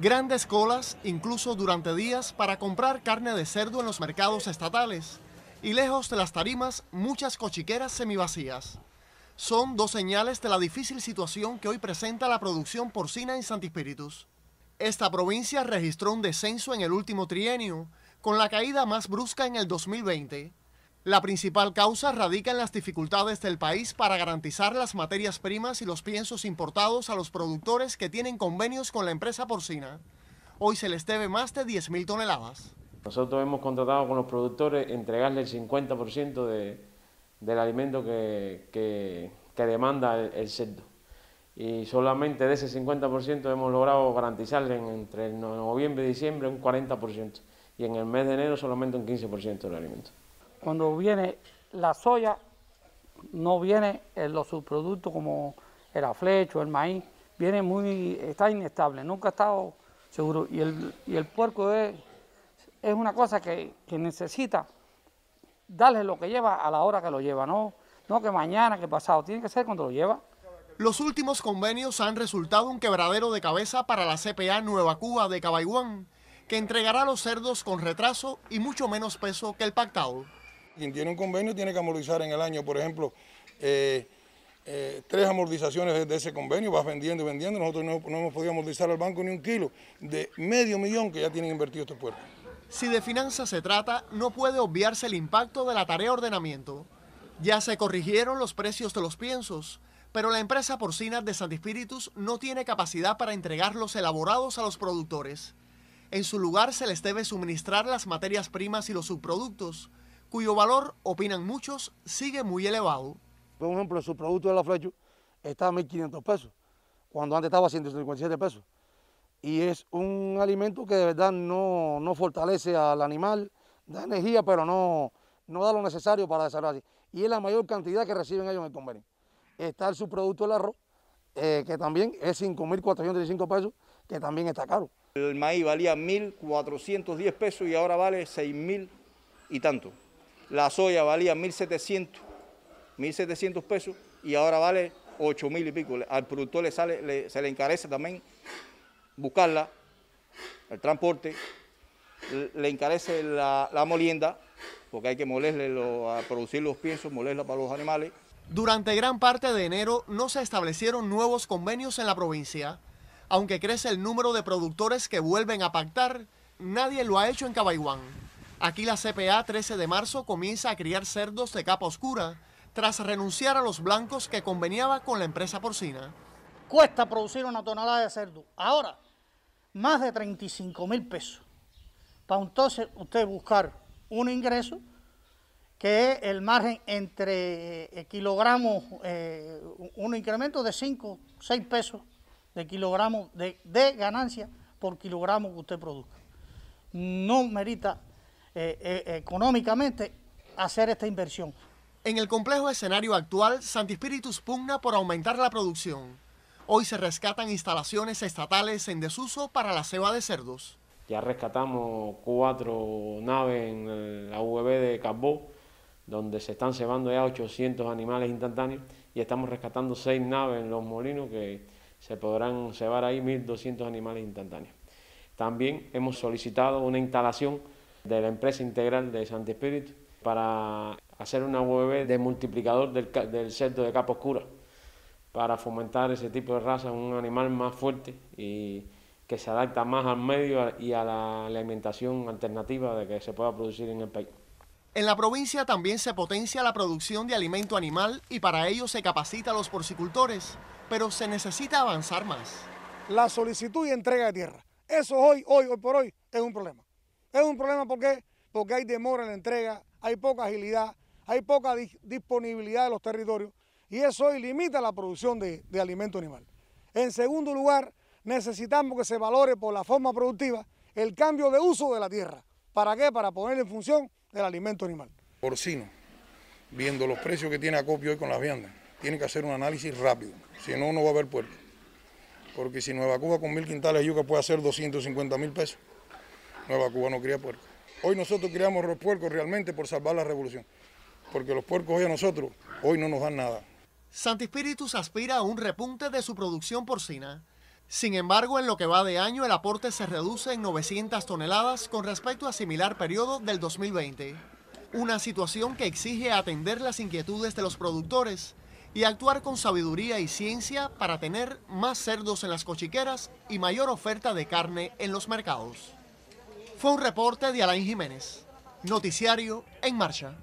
Grandes colas, incluso durante días, para comprar carne de cerdo en los mercados estatales. Y lejos de las tarimas, muchas cochiqueras semivacías. Son dos señales de la difícil situación que hoy presenta la producción porcina en Santi Espíritus. Esta provincia registró un descenso en el último trienio, con la caída más brusca en el 2020. La principal causa radica en las dificultades del país para garantizar las materias primas y los piensos importados a los productores que tienen convenios con la empresa porcina. Hoy se les debe más de 10.000 toneladas. Nosotros hemos contratado con los productores entregarle el 50% de, del alimento que, que, demanda el, el y solamente de ese 50% hemos logrado garantizarle entre noviembre y diciembre un 40% y en el mes de enero solamente un 15% del alimento. Cuando viene la soya, no viene los subproductos como el aflecho, el maíz, viene muy, está inestable, nunca ha estado seguro. Y el, y el puerco es, es una cosa que, que necesita darle lo que lleva a la hora que lo lleva, no, no que mañana, que pasado, tiene que ser cuando lo lleva. Los últimos convenios han resultado un quebradero de cabeza para la CPA Nueva Cuba de Cabaiguán, que entregará los cerdos con retraso y mucho menos peso que el pactado. Quien tiene un convenio tiene que amortizar en el año, por ejemplo, eh, eh, tres amortizaciones de ese convenio, vas vendiendo y vendiendo. Nosotros no, no, hemos podido amortizar al banco ni un kilo de medio millón que ya tienen invertido este puerto. Si de finanzas se trata, no puede obviarse el impacto de la tarea ordenamiento. Ya se corrigieron los precios de los piensos, pero la empresa porcina de Santispíritus no tiene capacidad para entregarlos elaborados a los productores. En su lugar se les debe suministrar las materias primas y los subproductos, cuyo valor, opinan muchos, sigue muy elevado. Por ejemplo, el subproducto de la flecha está a 1.500 pesos, cuando antes estaba a 157 pesos. Y es un alimento que de verdad no, no fortalece al animal, da energía, pero no, no da lo necesario para desarrollarse. Y es la mayor cantidad que reciben ellos en el convenio está el subproducto del arroz, eh, que también es 5.435 pesos, que también está caro. El maíz valía 1.410 pesos y ahora vale 6.000 y tanto. La soya valía 1.700, 1.700 pesos y ahora vale 8.000 y pico. Al productor le sale, le, se le encarece también buscarla, el transporte, le encarece la, la molienda, porque hay que molerle lo, a producir los piensos, molerla para los animales. Durante gran parte de enero no se establecieron nuevos convenios en la provincia. Aunque crece el número de productores que vuelven a pactar, nadie lo ha hecho en Cabaiguán. Aquí la CPA 13 de marzo comienza a criar cerdos de capa oscura tras renunciar a los blancos que conveniaba con la empresa porcina. Cuesta producir una tonelada de cerdo. Ahora, más de 35 mil pesos. Para entonces usted buscar un ingreso que es el margen entre eh, kilogramos, eh, un incremento de 5, 6 pesos de kilogramos de, de, ganancia por kilogramo que usted produzca. No merita eh, eh, económicamente hacer esta inversión. En el complejo escenario actual, Santispíritus pugna por aumentar la producción. Hoy se rescatan instalaciones estatales en desuso para la ceba de cerdos. Ya rescatamos cuatro naves en la UV de Carbó, donde se están cebando ya 800 animales instantáneos y estamos rescatando seis naves en los molinos que se podrán cebar ahí 1.200 animales instantáneos. También hemos solicitado una instalación de la empresa integral de Santi Espíritu para hacer una UV de multiplicador del, del cerdo de capa oscura para fomentar ese tipo de raza, un animal más fuerte y que se adapta más al medio y a la alimentación alternativa de que se pueda producir en el país. En la provincia también se potencia la producción de alimento animal y para ello se capacita a los porcicultores, pero se necesita avanzar más. La solicitud y entrega de tierra. Eso hoy, hoy, hoy por hoy es un problema. Es un problema porque, porque hay demora en la entrega, hay poca agilidad, hay poca di disponibilidad de los territorios y eso hoy limita la producción de, alimento animal. En segundo lugar, necesitamos que se valore por la forma productiva el cambio de uso de la tierra. ¿Para qué? Para poner en función del alimento animal. Porcino, viendo los precios que tiene acopio hoy con las viandas, tiene que hacer un análisis rápido, si no, no va a haber puerco. Porque si Nueva Cuba con mil quintales de yuca puede hacer 250 mil pesos, Nueva Cuba no cría puerco. Hoy nosotros criamos los puercos realmente por salvar la revolución, porque los puercos hoy a nosotros, hoy no nos dan nada. Santi Espíritus aspira a un repunte de su producción porcina, Sin embargo, en lo que va de año, el aporte se reduce en 900 toneladas con respecto a similar periodo del 2020. Una situación que exige atender las inquietudes de los productores y actuar con sabiduría y ciencia para tener más cerdos en las cochiqueras y mayor oferta de carne en los mercados. Fue un reporte de Alain Jiménez. Noticiario en marcha.